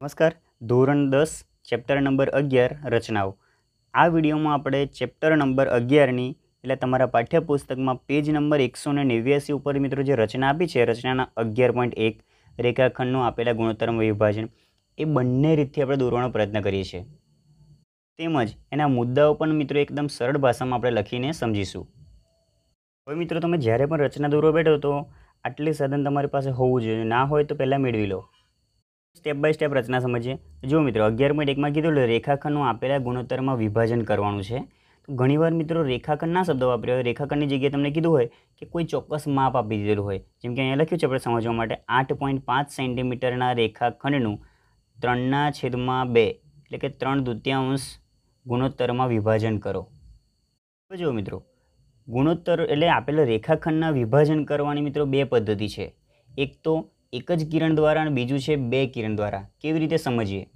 નમસ્કાર. ધોરણ દસ, ચેપ્ટર નંબર અગિયાર, રચનાઓ. આ વિડીયોમાં આપણે ચેપ્ટર નંબર અગિયારની, એટલે તમારા પાઠ્યપુસ્તકમાં પેજ નંબર એકસો ને નેવ્યાસી ઉપર મિત્રો જે રચના આપી છે, રચનાના અગિયાર પોઈન્ટ એક, રેખાખંડનું આપેલા ગુણોત્તરમાં વિભાજન, એ બંને રીતથી આપણે દોરવાનો પ્રયત્ન કરીએ છીએ. તેમજ એના મુદ્દાઓ પણ મિત્રો એકદમ સરળ ભાષામાં આપણે લખીને સમજીશું. હવે મિત્રો તમે જ્યારે પણ રચના દોરવા બેઠો તો આટલી સાધન તમારી પાસે હોવું જોઈએ. ના હોય તો પહેલાં મેળવી લો. સ્ટેપ બાય સ્ટેપ રચના સમજીએ. જો મિત્રો, અગિયાર પોઈન્ટ એકમાં કીધું રેખાખંડનું આપેલા ગુણોત્તરમાં વિભાજન કરવાનું છે. તો ઘણીવાર મિત્રો રેખાખંડના શબ્દો વાપર્યા હોય, રેખાખંડની જગ્યાએ તમને કીધું હોય કે કોઈ ચોક્કસ માપ આપી દીધેલું હોય. જેમ કે અહીંયા લખ્યું છે આપણે સમજવા માટે, આઠ પોઈન્ટ પાંચ સેન્ટીમીટરના રેખાખંડનું ત્રણના છેદમાં બે, એટલે કે ત્રણ દૃત્યાંશ ગુણોત્તરમાં વિભાજન કરો. જો મિત્રો, ગુણોત્તર એટલે આપેલા રેખાખંડના વિભાજન કરવાની મિત્રો બે પદ્ધતિ છે. એક તો એક જ કિરણ દ્વારા અને બીજું છે બે કિરણ દ્વારા. કેવી રીતે સમજીએ?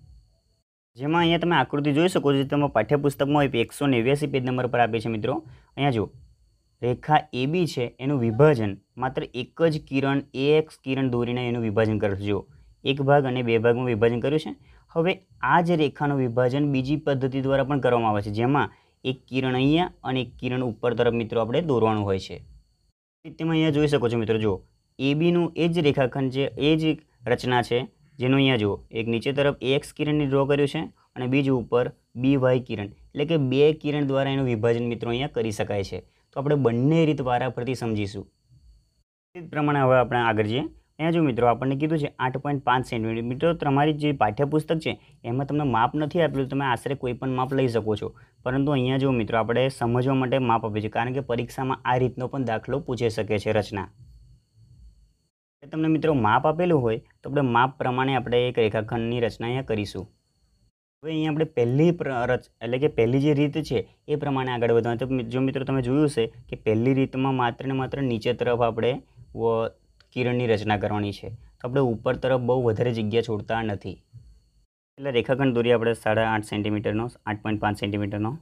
જેમાં અહીંયા તમે આકૃતિ જોઈ શકો છો તમે પાઠ્યપુસ્તકમાં હોય, એકસો નેવ્યાસી પેજ નંબર પર આપે છે મિત્રો. અહીંયા જુઓ. રેખા એ બી છે, એનું વિભાજન. માત્ર એક જ કિરણ એ એક્સ કિરણ દોરીને એનું વિભાજન કરશે જુઓ. એક ભાગ અને બે ભાગમાં વિભાજન કર્યું છે. હવે આ જ રેખાનું વિભાજન બીજી પદ્ધતિ દ્વારા પણ કરવામાં આવે છે, જેમાં એક કિરણ અહીંયા અને એક કિરણ ઉપર તરફ મિત્રો આપણે દોરવાનું હોય છે. તેમાં અહીંયા જોઈ શકો છો મિત્રો, જુઓ. એ બીનું એ જ રેખાખંડ છે, એ જ રચના છે, જેનું અહીંયા જુઓ. એક નીચે તરફ એ એક્સ કિરણની ડ્રો કર્યું છે અને બીજું ઉપર બી વાય કિરણ. એટલે કે બે કિરણ દ્વારા એનું વિભાજન મિત્રો અહીંયા કરી શકાય છે. તો આપણે બંને રીત વારાફરતી સમજીશું. એ પ્રમાણે હવે આપણે આગળ જઈએ. અહીંયા જો મિત્રો આપણને કીધું છે આઠ પોઈન્ટ પાંચ સેન્ટીમીટર. મિત્રો તમારી જે પાઠ્યપુસ્તક છે, એમાં તમને માપ નથી આપેલું તમે આશરે કોઈ પણ માપ લઈ શકો છો. પરંતુ અહીંયા જો મિત્રો આપણે સમજવા માટે માપ આપ્યું છે, કારણ કે પરીક્ષામાં આ રીતનો પણ દાખલો પૂછી શકે છે રચના. તમને મિત્રો માપ આપેલું હોય, તો આપણે માપ પ્રમાણે આપણે એક રેખાખંડની રચના અહીંયા કરીશું. હવે અહીંયા આપણે પહેલી રચ, એટલે કે પહેલી જે રીત છે, એ પ્રમાણે આગળ વધવાની. તો જો મિત્રો તમે જોયું છે કે પહેલી રીતમાં માત્ર ને માત્ર નીચે તરફ આપણે કિરણની રચના કરવાની છે. તો આપણે ઉપર તરફ બહુ વધારે જગ્યા છોડતા નથી. એટલે રેખાખંડ દોરીએ આપણે સાડા આઠ સેન્ટીમીટરનો, આઠ પોઈન્ટ પાંચ સેન્ટીમીટરનો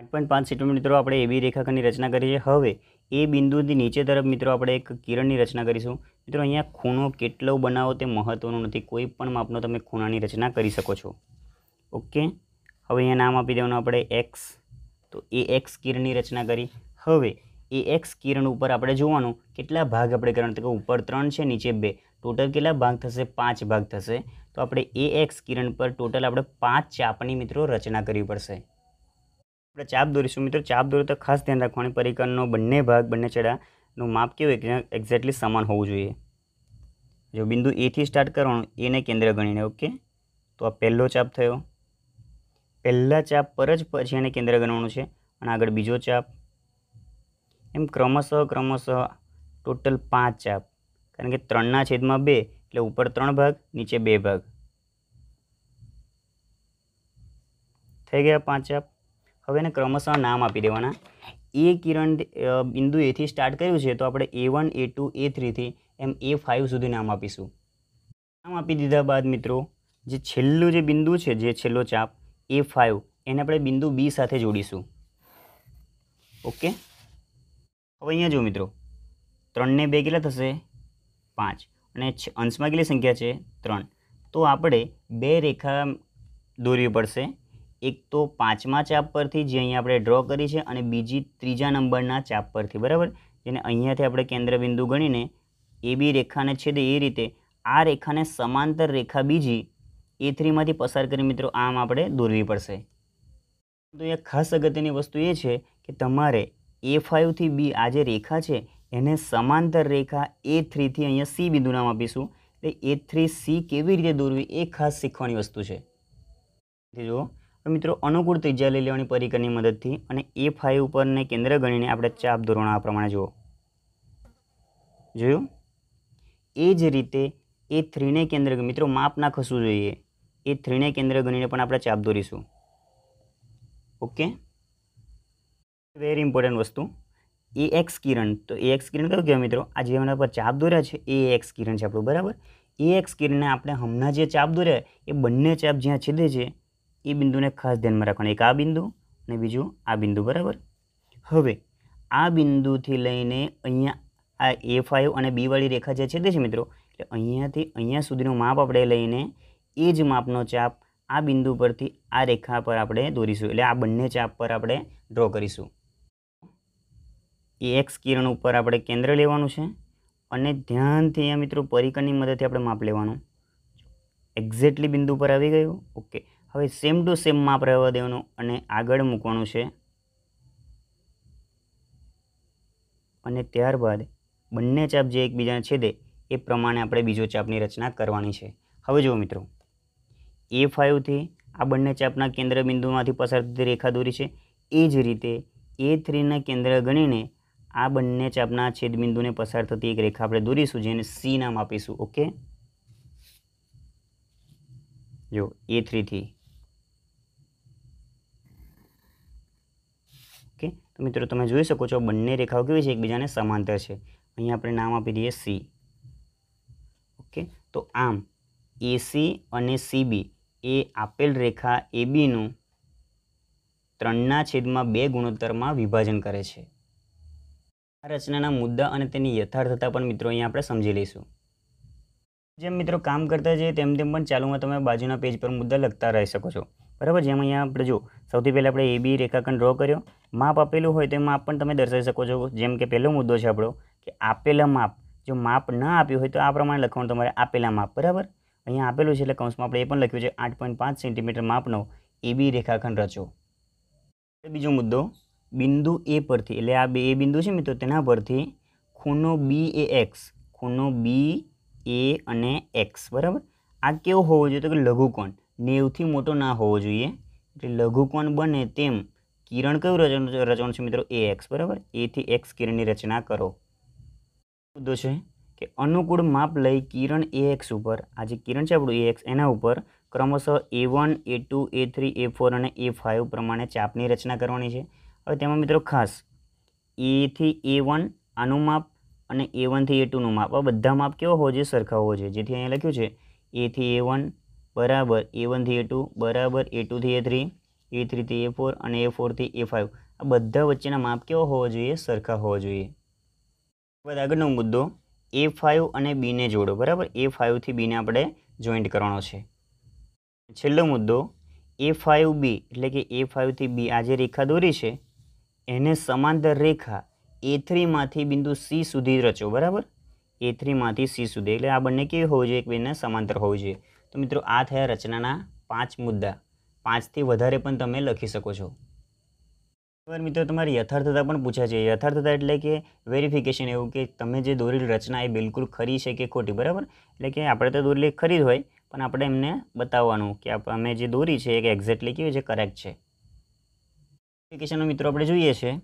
આઠ પોઈન્ટ પાંચ સેન્ટીમીટર મિત્રો આપણે એબી રેખાખંડની રચના કરી છે. હવે એ બિંદુથી નીચે તરફ મિત્રો આપણે એક કિરણની રચના કરીશું. મિત્રો અહીંયા ખૂણો કેટલો બનાવો તે મહત્ત્વનું નથી. કોઈ પણ માપનો તમે ખૂણાની રચના કરી શકો છો. ઓકે? હવે અહીંયા નામ આપી દેવાનું આપણે એક્સ. તો એ એક્સ કિરણની રચના કરી. હવે એ એક્સ કિરણ ઉપર આપણે જોવાનું કેટલા ભાગ આપણે કરવાનું તો કે ઉપર ત્રણ છે, નીચે બે. ટોટલ કેટલા ભાગ થશે? પાંચ ભાગ થશે. તો આપણે એ એક્સ કિરણ પર ટોટલ આપણે પાંચ ચાપની મિત્રો રચના કરવી પડશે. આપણે ચાપ દોરીશું. મિત્રો, ચાપ દોરી તો ખાસ ધ્યાન રાખવાની. પરિકરનો બંને ભાગ, બંને છેડાનું માપ કેવું એક્ઝેક્ટલી સમાન હોવું જોઈએ. જો બિંદુ એથી સ્ટાર્ટ કરવાનું એને કેન્દ્ર ગણીને ઓકે તો આ પહેલો ચાપ થયો. પહેલા ચાપ પર જ પછી એને કેન્દ્ર ગણવાનું છે. અને આગળ બીજો ચાપ. એમ ક્રમશઃ ક્રમશઃ ટોટલ પાંચ ચાપ. કારણ કે ત્રણના છેદમાં બે, એટલે ઉપર ત્રણ ભાગ, નીચે બે ભાગ. થઈ ગયા પાંચ ચાપ. હવે એને ક્રમશઃ નામ આપી દેવાના. એ કિરણ બિંદુ એથી સ્ટાર્ટ કર્યું છે, તો આપણે A one A two A થ્રીથી એમ એ ફાઇવ સુધી નામ આપીશું. નામ આપી દીધા બાદ મિત્રો, જે છેલ્લું જે બિંદુ છે, જે છેલ્લો ચાપ એ ફાઇવ એને આપણે બિંદુ બી સાથે જોડીશું. ઓકે? હવે અહીંયા જો મિત્રો, ત્રણને બે કેટલા થશે? પાંચ. અને અંશમાં કેટલી સંખ્યા છે? ત્રણ. તો આપણે બે રેખા દોરવી પડશે. એક તો પાંચમા ચાપ પરથી જે અહીંયા આપણે ડ્રો કરી છે અને બીજી ત્રીજા નંબરના ચાપ પરથી, બરાબર? જેને અહીંયાથી આપણે કેન્દ્રબિંદુ ગણીને એ બી રેખાને છેદે એ રીતે, આ રેખાને સમાંતર રેખા બીજી એ થ્રીમાંથી પસાર કરી મિત્રો, આમ આપણે દોરવી પડશે. તો એ ખાસ અગત્યની વસ્તુ એ છે કે તમારે એ ફાઇવથી બી આ જે રેખા છે એને સમાંતર રેખા એ થ્રીથી અહીંયા સી બિંદુ નામ આપીશું. એટલે એ થ્રી સી કેવી રીતે દોરવી એ ખાસ શીખવાની વસ્તુ છે. જુઓ મિત્રો અનુકૂળ ત્રિજ્યા લઈ લેવાની પરિકરની મદદથી અને એ ફાઈવ ઉપરને કેન્દ્ર ગણીને આપણે ચાપ ધોરણ આ પ્રમાણે જુઓ. જોયું? એ જ રીતે એ થ્રીને કેન્દ્ર મિત્રો, માપ ના ખસવું જોઈએ. એ થ્રીને કેન્દ્ર ગણીને પણ આપણે ચાપ દોરીશું ઓકે? વેરી ઇમ્પોર્ટન્ટ વસ્તુ. એ એક્સ કિરણ, તો એ એક્સ કિરણ કયું કહેવાય મિત્રો? આ જે એમના પર ચાપ દોર્યા છે, એ એક્સ કિરણ છે આપણું, બરાબર? એ એક્સ કિરણને આપણે હમણાં જે ચાપ દોર્યા, એ બંને ચાપ જ્યાં છેદે છે એ બિંદુને ખાસ ધ્યાનમાં રાખવાનું. એક આ બિંદુ અને બીજું આ બિંદુ, બરાબર? હવે, આ બિંદુથી લઈને અહીંયા આ એ ફાઇવ અને બીવાળી રેખા જે છે તે છે મિત્રો, એટલે અહીંયાથી અહીંયા સુધીનું માપ આપણે લઈને એ જ માપનો ચાપ આ બિંદુ પરથી આ રેખા પર આપણે દોરીશું. એટલે આ બંને ચાપ પર આપણે ડ્રો કરીશું. એ એક્સ કિરણ ઉપર આપણે કેન્દ્ર લેવાનું છે અને ધ્યાનથી અહીંયા મિત્રો પરિકરની મદદથી આપણે માપ લેવાનું. એક્ઝેક્ટલી બિંદુ પર આવી ગયું. ઓકે હવે સેમ ટુ સેમ માપ રહેવા દેવાનું અને આગળ મૂકવાનું છે. અને ત્યારબાદ બંને ચાપ જે એકબીજાને છેદે, એ પ્રમાણે આપણે બીજો ચાપની રચના કરવાની છે. હવે જુઓ મિત્રો, એ ફાઇવથી આ બંને ચાપના કેન્દ્ર બિંદુમાંથી પસાર થતી રેખા દોરી છે. એ જ રીતે એ થ્રીના કેન્દ્ર ગણીને આ બંને ચાપના છેદબિંદુને પસાર થતી એક રેખા આપણે દોરીશું, જેને સી નામ આપીશું. ઓકે જો એ થ્રીથી ઓકે મિત્રો, તમે જોઈ શકો છો, બંને રેખાઓ કેવી છે? એકબીજાને સમાંતર છે. અહીંયા આપણે નામ આપી દઈએ સી ઓકે? તો આમ એસી અને સીબી એ આપેલ રેખા એબીનું ત્રણના છેદમાં બે ગુણોત્તરમાં વિભાજન કરે છે. આ રચનાના મુદ્દા અને તેની યથાર્થતા પણ મિત્રો અહીંયા આપણે સમજી લઈશું. જેમ મિત્રો કામ કરતા જઈએ તેમ તેમ પણ ચાલુમાં તમે બાજુના પેજ પર મુદ્દા લખતા રહી શકો છો. બરાબર? જેમ અહીંયા આપણે જો સૌથી પહેલાં આપણે એ બી રેખાખંડ ડ્રો કર્યો. માપ આપેલું હોય તો એ માપ પણ તમે દર્શાવી શકો છો. જેમ કે પહેલો મુદ્દો છે આપણો કે આપેલા માપ, જો માપ ન આપ્યું હોય તો આ પ્રમાણે લખવાનું તમારે આપેલા માપ, બરાબર? અહીંયા આપેલું છે એટલે કૌંસમાં આપણે એ પણ લખ્યું છે આઠ પોઈન્ટ પાંચ સેન્ટીમીટર માપનો એ બી રેખાખંડ રચો. બીજો મુદ્દો, બિંદુ એ પરથી, એટલે આ બે એ બિંદુ છે મિત્રો, તેના પરથી ખૂણો બી એ એક્સ, ખૂણો બી એ અને એક્સ, બરાબર? આ કેવો હોવો જોઈએ તો કે લઘુકોણ, નેવથી મોટો ના હોવો જોઈએ. એટલે લઘુકોણ બને તેમ કિરણ કયું રચવાનું રચવાનું છે મિત્રો? એ એક્સ બરાબર? એથી એક્સ કિરણની રચના કરો. મુદ્દો છે કે અનુકૂળ માપ લઈ કિરણ એ એક્સ ઉપર, આ જે કિરણ છે આપણું એ એક્સ એના ઉપર ક્રમશઃ A one A two A three A four અને એ ફાઇવ પ્રમાણે ચાપની રચના કરવાની છે. હવે તેમાં મિત્રો ખાસ એથી એ વન આનું માપ અને એ વનથી એ ટુનું માપ, આ બધા માપ કેવો હોવો જોઈએ? સરખા હોવો જોઈએ. જેથી અહીંયા લખ્યું છે એથી એ વન બરાબર એ વનથી એ ટુ બરાબર એ ટુથી એ થ્રી એ થ્રીથી એ ફોર અને એ ફોરથી એ ફાઇવ આ બધા વચ્ચેના માપ કેવા હોવા જોઈએ? સરખા હોવા જોઈએ. બાદ આગળનો મુદ્દો એ ફાઇવ અને બીને જોડો, બરાબર? એ ફાઇવથી બીને આપણે જોઈન્ટ કરવાનો છે. છેલ્લો મુદ્દો એ ફાઇવ બી એટલે કે એ ફાઇવથી બી આ જે રેખા દોરી છે, એને સમાંતર રેખા એ થ્રીમાંથી બિંદુ સી સુધી રચો, બરાબર? એ થ્રીમાંથી સી સુધી, એટલે આ બંને કેવી હોવું જોઈએ? એકબીજાને સમાંતર હોવું જોઈએ. તો મિત્રો, આ થયા રચનાના પાંચ મુદ્દા. પાંચથી વધારે પણ તમે લખી શકો છો. બરાબર મિત્રો, તમારી યથાર્થતા પણ પૂછાય છે. યથાર્થતા એટલે કે વેરિફિકેશન એવું કે તમે જે દોરેલી રચના એ બિલકુલ ખરી છે કે ખોટી, બરાબર? એટલે કે આપણે તો દોરેલી ખરી જ હોય, પણ આપણે એમને બતાવવાનું કે અમે જે દોરી છે એ એક્ઝેક્ટલી કેવી છે કરેક્ટ છે. વેરિફિકેશનનો મિત્રો આપણે જોઈએ છે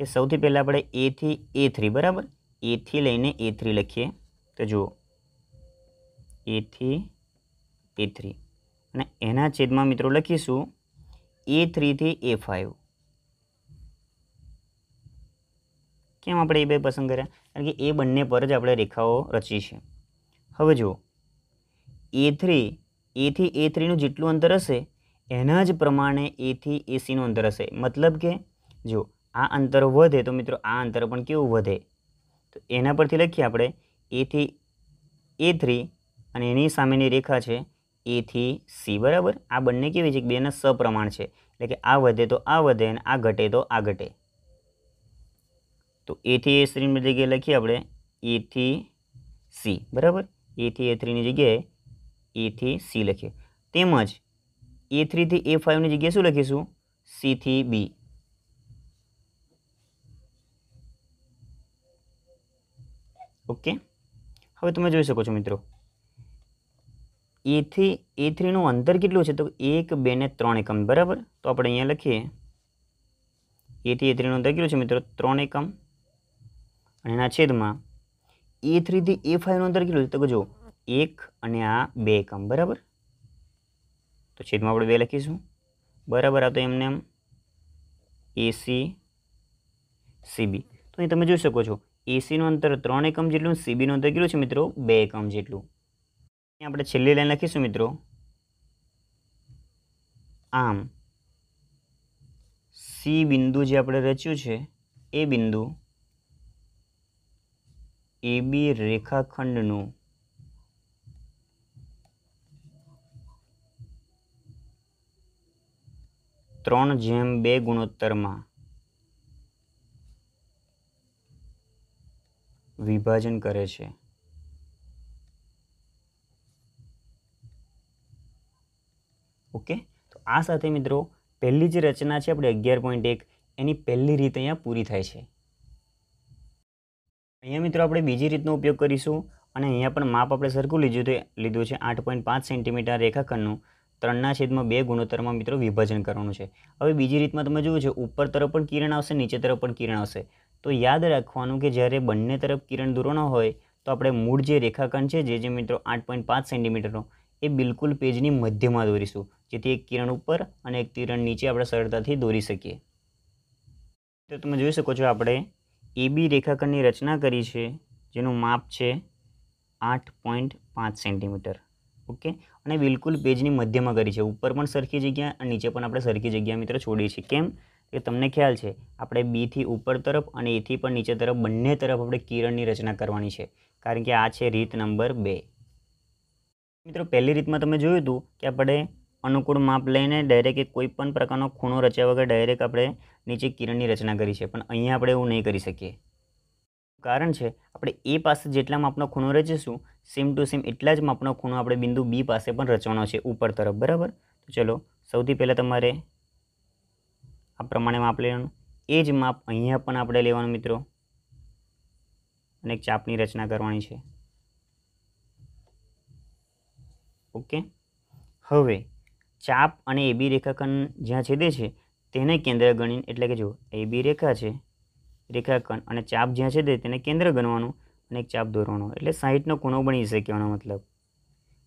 કે સૌથી પહેલાં આપણે એથી એ થ્રી બરાબર? એથી લઈને એ થ્રી લખીએ. તો જુઓ. એથી એ થ્રી અને એના છેદમાં મિત્રો લખીશું એ થ્રીથી એ ફાઇવ કેમ આપણે એ બે પસંદ કર્યા? કારણ કે એ બંને પર જ આપણે રેખાઓ રચી છે. હવે જુઓ. એ થ્રી એથી એ થ્રીનું જેટલું અંતર હશે, એના જ પ્રમાણે એથી એસીનું અંતર હશે. મતલબ કે જો આ અંતર વધે તો મિત્રો આ અંતર પણ કેવું વધે? તો એના પરથી લખીએ આપણે એથી એ થ્રી અને એની સામેની રેખા છે એથી સી બરાબર? આ બંને કેવી છે? કે બેના સપ્રમાણ છે. એટલે કે આ વધે તો આ વધે અને આ ઘટે તો આ ઘટે. તો એથી એ થ્રીની જગ્યાએ લખીએ આપણે. એથી સી. બરાબર? એથી એ થ્રીની જગ્યાએ એથી સી લખીએ. તેમજ એ થ્રીથી એ ફાઇવની જગ્યાએ શું લખીશું? સીથી બી ઓકે? હવે તમે જોઈ શકો છો મિત્રો. એથી એ થ્રીનું અંતર કેટલું છે? તો એક, બે ને ત્રણ એકમ, બરાબર? તો આપણે અહીંયા લખીએ. એથી એ થ્રીનું અંતર કેટલું છે મિત્રો? ત્રણ એકમ. અને એના છેદમાં એ થ્રીથી એ ફાઈવનું અંતર કેટલું છે? તો જો, એક અને આ બે એકમ, બરાબર? તો છેદમાં આપણે બે લખીશું. બરાબર, આ તો એમને એમ એસી સીબી તો અહીં તમે જોઈ શકો છો એસીનું અંતર ત્રણ એકમ જેટલું સીબીનું અંતર કેટલું છે મિત્રો? બે એકમ જેટલું. આપણે છેલ્લી લાઈન લખીશું મિત્રો. આમ સી બિંદુ જે આપણે રચ્યું છે, એ બિંદુ એબી રેખાખંડનું ત્રણ જેમ બે ગુણોત્તરમાં વિભાજન કરે છે. ઓકે? તો આ સાથે મિત્રો પહેલી જે રચના છે આપણે અગિયાર પોઈન્ટ એક, એની પહેલી રીત અહીંયા પૂરી થાય છે. અહીંયા મિત્રો આપણે બીજી રીતનો ઉપયોગ કરીશું અને અહીંયા પણ માપ આપણે સરખું લીધું તે લીધું છે આઠ પોઈન્ટ પાંચ સેન્ટીમીટર રેખાખંડનું ત્રણના છેદમાં બે ગુણોત્તરમાં મિત્રો વિભાજન કરવાનું છે. હવે બીજી રીતમાં તમે જોયું છે, ઉપર તરફ પણ કિરણ આવશે, નીચે તરફ પણ કિરણ આવશે. તો યાદ રાખવાનું કે જ્યારે બંને તરફ કિરણ દૂરવાનો હોય, તો આપણે મૂળ જે રેખાખંડ છે, જે જે મિત્રો આઠ પોઈન્ટ પાંચ સેન્ટીમીટરનો, એ બિલકુલ પેજની મધ્યમાં દોરીશું. જેથી એક કિરણ ઉપર અને એક કિરણ નીચે આપણે સરળતાથી દોરી શકીએ. તો તમે જોઈ શકો છો આપણે એબી રેખાખંડની રચના કરી છે, જેનું માપ છે આઠ પોઈન્ટ પાંચ સેન્ટીમીટર. ઓકે? અને બિલકુલ પેજની મધ્યમાં કરી છે. ઉપર પણ સરખી જગ્યા અને નીચે પણ આપણે સરખી જગ્યા મિત્રો છોડી છે. કેમ? કે તમને ખ્યાલ છે, આપણે બીથી ઉપર તરફ અને એથી પણ નીચે તરફ બંને તરફ આપણે કિરણની રચના કરવાની છે. કારણ કે આ છે રીત નંબર બે. મિત્રો, પહેલી રીતમાં તમે જોયું હતું કે આપણે અનુકૂળ માપ લઈને ડાયરેક્ટ કોઈ પણ પ્રકારનો ખૂણો રચ્યા વગર ડાયરેક્ટ આપણે નીચે કિરણની રચના કરી છે. પણ અહીંયા આપણે એવું નહીં કરી શકીએ. કારણ છે, આપણે એ પાસે જેટલા માપનો ખૂણો રચીશું સેમ ટુ સેમ એટલા જ માપનો ખૂણો આપણે બિંદુ બી પાસે પણ રચવાનો છે ઉપર તરફ. બરાબર? તો ચલો, સૌથી પહેલાં તમારે આ પ્રમાણે માપ લેવાનું. એ જ માપ અહીંયા પણ આપણે લેવાનું મિત્રો. અને એક ચાપની રચના કરવાની છે. ઓકે? હવે ચાપ અને એબી રેખાખંડ જ્યાં છેદે છે, તેને કેન્દ્ર ગણી એટલે કે જો એબી રેખા છે રેખાખંડ અને ચાપ જ્યાં છેદે તેને કેન્દ્ર ગણવાનું અને એક ચાપ દોરવાનો. એટલે સાઈટનો ખૂણો બની શકે એનો મતલબ.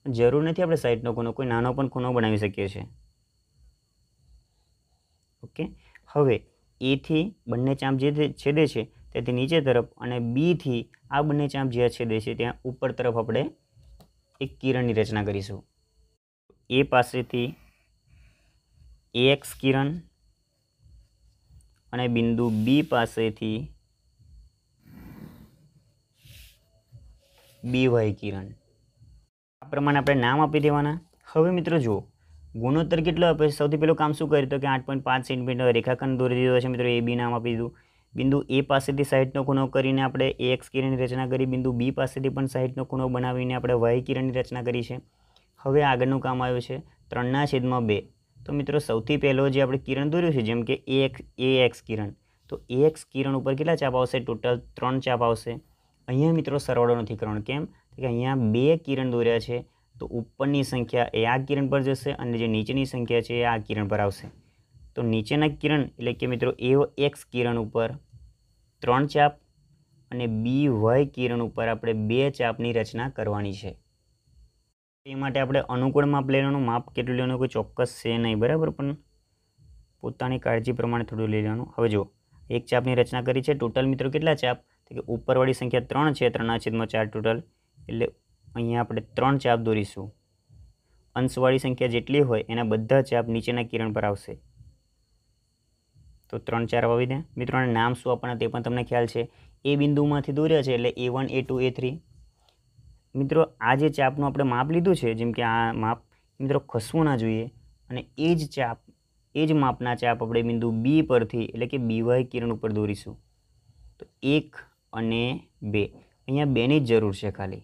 જરૂર નથી આપણે સાઈટનો ખૂણો, કોઈ નાનો પણ ખૂણો બનાવી શકીએ છીએ. ઓકે? હવે એથી બંને ચાંપ જે છેદે છે, તેથી નીચે તરફ અને બીથી આ બંને ચાંપ જ્યાં છેદે છે, ત્યાં ઉપર તરફ આપણે એક કિરણની રચના કરીશું. એ પાસેથી એક્સ કિરણ અને બિંદુ બી પાસેથી બી વાય કિરણ. આ પ્રમાણે આપણે નામ આપી દેવાના. હવે મિત્રો જુઓ, ગુણોત્તર કેટલો આપે સૌથી પહેલું કામ શું કર્યું તો કે આઠ પોઈન્ટ પાંચ સેન્ટીમીટર રેખાખંડ દોરી દીધો છે. મિત્રો, એ બી નામ આપી દીધું. બિંદુ એ પાસેથી સાઈડનો ખૂણો કરીને આપણે એ એક્સ કિરણની રચના કરી, બિંદુ બી પાસેથી પણ સાઈડનો ખૂણો બનાવીને આપણે વાય કિરણની રચના કરી છે. હવે આગળનું કામ આવ્યું છે. ત્રણના છેદમાં બે. તો મિત્રો સૌથી પહેલો જે આપણે કિરણ દોર્યું છે, જેમ કે એ એક્સ એ, એક્સ કિરણ, તો એ એક્સ કિરણ ઉપર કેટલા ચાપ આવશે? ટોટલ ત્રણ ચાપ આવશે. અહીંયા મિત્રો સરવાળો નથી કરવાનો. કેમ? કે અહીંયા બે કિરણ દોર્યા છે, તો ઉપરની સંખ્યા એ આ કિરણ પર જશે અને જે નીચેની સંખ્યા છે એ આ કિરણ પર આવશે. તો નીચેના કિરણ, એટલે કે મિત્રો એ એક્સ કિરણ ઉપર ત્રણ ચાપ અને બી વાય કિરણ ઉપર આપણે બે ચાપની રચના કરવાની છે. તે માટે આપણે અનુકૂળ માપ લેવાનું, માપ કેટલું લેવાનું, કોઈ ચોક્કસ છે નહીં, બરાબર? પણ પોતાની કાળજી પ્રમાણે થોડું લઈ લેવાનું. હવે જો એક ચાપની રચના કરી છે. ટોટલ મિત્રો કેટલા ચાપ? તો કે ઉપરવાળી સંખ્યા ત્રણ છે ત્રણના છેદમાં ચાર ટોટલ. એટલે અહીંયા આપણે ત્રણ ચાપ દોરીશું. અંશવાળી સંખ્યા જેટલી હોય, એના બધા ચાપ નીચેના કિરણ પર આવશે. તો ત્રણ ચાર વાવી દે. મિત્રોને નામ શું આપવાના તે પણ તમને ખ્યાલ છે. એ બિંદુમાંથી દોર્યા છે, એટલે A one A two A three મિત્રો, આ જે ચાપનું આપણે માપ લીધું છે, જેમ કે આ માપ, મિત્રો, ખસવું ના જોઈએ. અને એ જ ચાપ, એ જ માપના ચાપ આપણે બિંદુ બી પરથી, એટલે કે બીવાય કિરણ ઉપર દોરીશું. તો એક અને બે. અહીંયા બેની જ જરૂર છે ખાલી.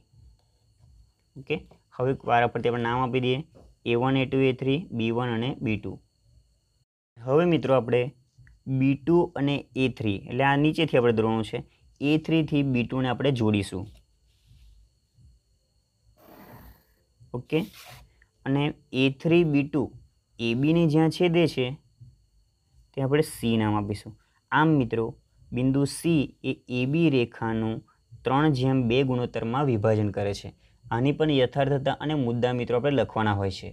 ઓકે? હવે વારા પરથી આપણે નામ આપી દઈએ. A one A two A three B one અને બી ટુ હવે મિત્રો આપણે બી ટુ અને એ થ્રી એટલે આ નીચેથી આપણે દોરવાનું છે. એ થ્રીથી બી ટુને આપણે જોડીશું. ઓકે? અને એ થ્રી બી ટુ એ બીને જ્યાં છેદે છે તે આપણે સી નામ આપીશું. આમ મિત્રો, બિંદુ સી એ એ બી રેખાનું ત્રણ જેમ બે ગુણોત્તરમાં વિભાજન કરે છે. આની પણ યથાર્થતા અને મુદ્દા મિત્રો આપણે લખવાના હોય છે.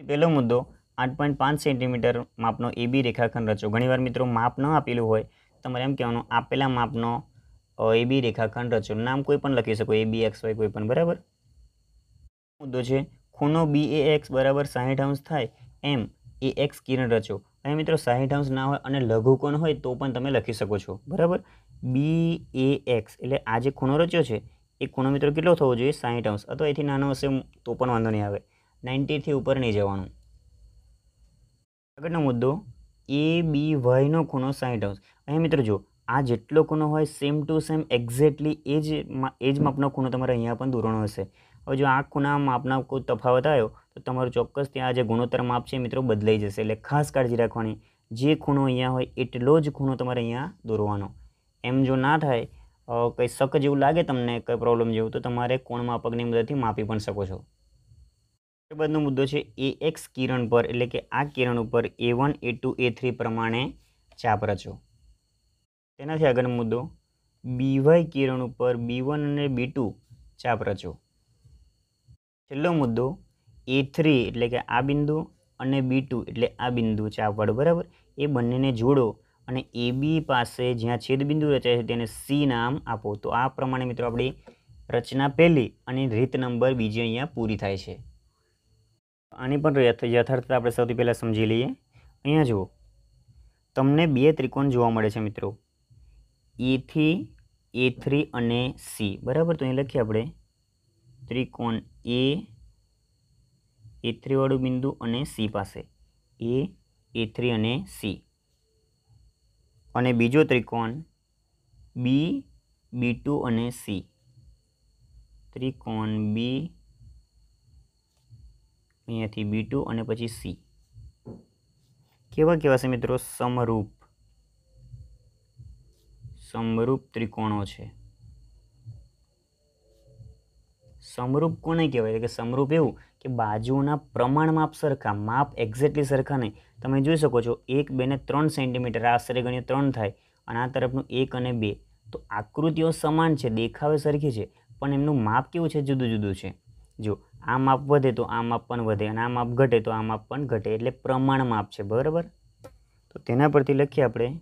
પહેલો મુદ્દો, આઠ પોઈન્ટ પાંચ સેન્ટીમીટર માપનો એ બી રેખાખંડ રચો. ઘણીવાર મિત્રો માપ ન આપેલું હોય તમારે એમ કહેવાનું, આપેલા માપનો એ બી રેખાખંડ રચો. નામ કોઈ પણ લખી શકો એ બી એક્સ વાય કોઈ પણ, બરાબર? મુદ્દો છે, ખૂણો બી એ એક્સ બરાબર સાહીઠ અંશ થાય, એમ એ એક્સ કિરણ રચો. અહીં મિત્રો સાહીઠ અંશ ના હોય અને લઘુકોણ હોય તો પણ તમે લખી શકો છો. બરાબર? બી એ એક્સ એટલે આ જે ખૂણો રચ્યો છે, એ ખૂણો મિત્રો કેટલો થવો જોઈએ? સાહીઠ અંશ. અથવા એથી નાનો હશે તો પણ વાંધો નહીં આવે. નાઇન્ટીથી ઉપર નહીં જવાનું. આગળનો મુદ્દો એ બી વાયનો ખૂણો સાહીઠ અંશ. અહીં મિત્રો જો આ જેટલો ખૂણો હોય સેમ ટુ સેમ એક્ઝેક્ટલી એ જ એ જ માપનો ખૂણો તમારે અહીંયા પણ દોરવાનો હશે. હવે જો આ ખૂણા માપના કોઈ તફાવત આવ્યો, તો તમારું ચોક્કસ ત્યાં જે ગુણોત્તર માપ છે મિત્રો બદલાઈ જશે. એટલે ખાસ કાળજી રાખવાની, જે ખૂણો અહીંયા હોય એટલો જ ખૂણો તમારે અહીંયા દોરવાનો. એમ જો ના થાય કંઈ શક જેવું લાગે તમને, કંઈ પ્રોબ્લેમ જેવું, તો તમારે કોણ માપકની મદદથી માપી પણ શકો છો. ત્યારબાદનો મુદ્દો છે એ એક્સ કિરણ પર, એટલે કે આ કિરણ ઉપર A one A two A three પ્રમાણે ચાપ રચો. તેનાથી આગળનો મુદ્દો બીવાય કિરણ ઉપર બી વન અને બી ટુ ચાપ રચો. છેલ્લો મુદ્દો એ થ્રી એટલે કે આ બિંદુ અને બી ટુ એટલે આ બિંદુ ચાપવાળું બરાબર? એ બંનેને જોડો અને એ બી પાસે જ્યાં છેદબિંદુ રચાય છે તેને સી નામ આપો. તો આ પ્રમાણે મિત્રો આપણી રચના પહેલી અને રીત નંબર બીજી અહીંયા પૂરી થાય છે. આની પણ યથાર્થતા આપણે સૌથી પહેલાં સમજી લઈએ. અહીંયા જુઓ. તમને બે ત્રિકોણ જોવા મળે છે મિત્રો. એથી એ થ્રી અને સી. બરાબર? તો અહીં લખીએ આપણે. ત્રિકોણ એ એ થ્રીવાળું બિંદુ અને સી પાસે. એ એ થ્રી અને સી અને બીજો ત્રિકોણ બી બી ટુ અને સી ત્રિકોણ બી અહીંયાથી બી ટુ અને પછી સી કેવા કેવા છે મિત્રો? સમરૂપ. સમરૂપ ત્રિકોણો છે. સમરૂપ કોને કહેવાય? કે સમરૂપ એવું કે બાજુના પ્રમાણ માપ સરખા, માપ એક્ઝેક્ટલી સરખા નહીં. તમે જોઈ શકો છો, એક, બે ને ત્રણ સેન્ટીમીટર આશરે ગણીએ ત્રણ થાય અને આ તરફનું એક અને બે. તો આકૃતિઓ સમાન છે, દેખાવે સરખી છે, પણ એમનું માપ કેવું છે? જુદું જુદું છે. જો આ માપ વધે તો આ માપ પણ વધે અને આ માપ ઘટે તો આ માપ પણ ઘટે. એટલે પ્રમાણ માપ છે, બરાબર? તો તેના પરથી લખીએ આપણે.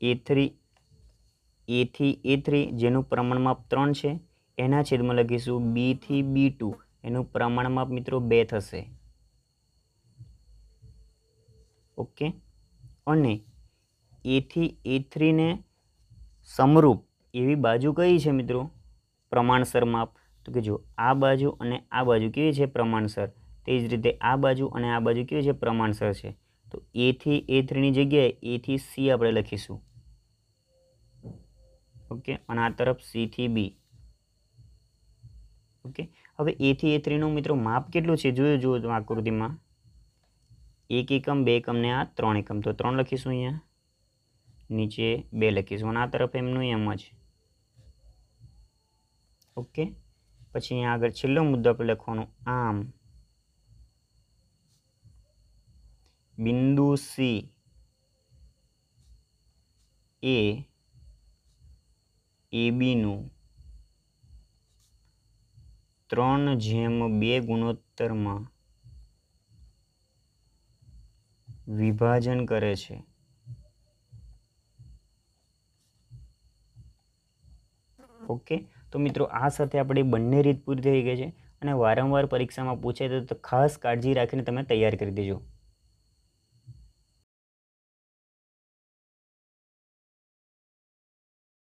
એ થ્રી એથી એ થ્રી જેનું પ્રમાણ માપ ત્રણ છે, એના છેદમાં લખીશું બીથી બી ટુ એનું પ્રમાણમાપ મિત્રો બે થશે. ઓકે? અને એથી એ થ્રીને સમરૂપ એવી બાજુ કઈ છે મિત્રો? પ્રમાણસર માપ. તો કે જો આ બાજુ અને આ બાજુ કેવી છે પ્રમાણસર? તે જ રીતે આ બાજુ અને આ બાજુ કેવી છે પ્રમાણસર છે? તો એથી એ થ્રીની જગ્યાએ એથી સી આપણે લખીશું. ઓકે? અને આ તરફ સીથી બી ઓકે? હવે એથી એ થ્રીનું મિત્રો માપ કેટલું છે? જોયું, જુઓ તો આકૃતિમાં. એક એકમ, બે એકમ ને આ ત્રણ એકમ. તો ત્રણ લખીશું અહીંયા. નીચે બે લખીશું. અને આ તરફ એમનું એમ જ. ઓકે? પછી અહીંયા આગળ છેલ્લો મુદ્દો આપણે લખવાનો. આમ. બિંદુ સી એ એ બીનું ત્રણ જેમ બે ગુણોત્તરમાં વિભાજન કરે છે. ઓકે? તો મિત્રો, આ સાથે આપણી બંને રીત પૂરી થઈ ગઈ છે અને વારંવાર પરીક્ષામાં પૂછે તો ખાસ કાળજી રાખીને તમે તૈયાર કરી દેજો.